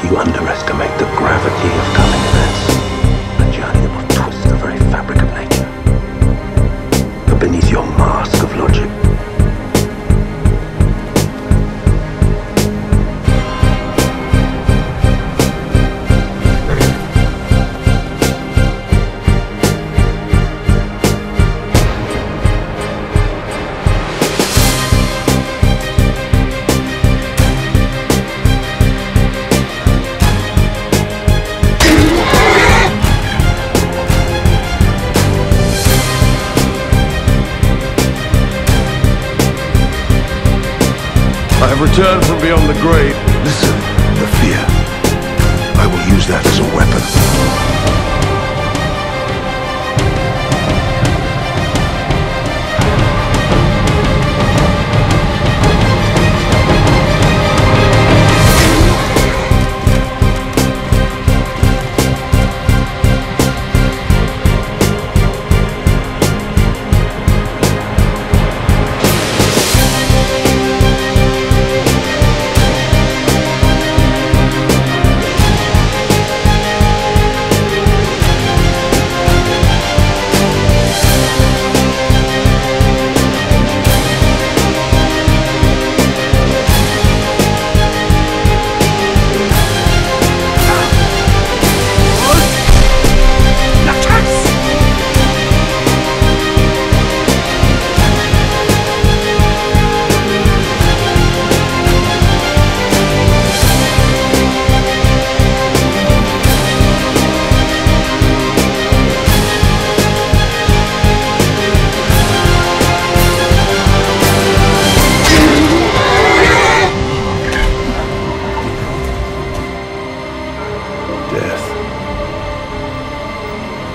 Do you underestimate the gravity of coming events? Returned from beyond the grave. Listen, the fear. I will use that as a weapon.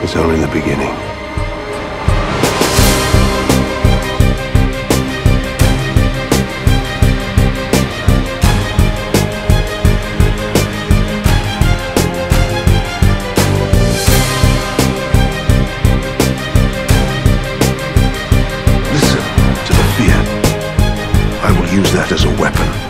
Is only the beginning. Listen to the fear. I will use that as a weapon.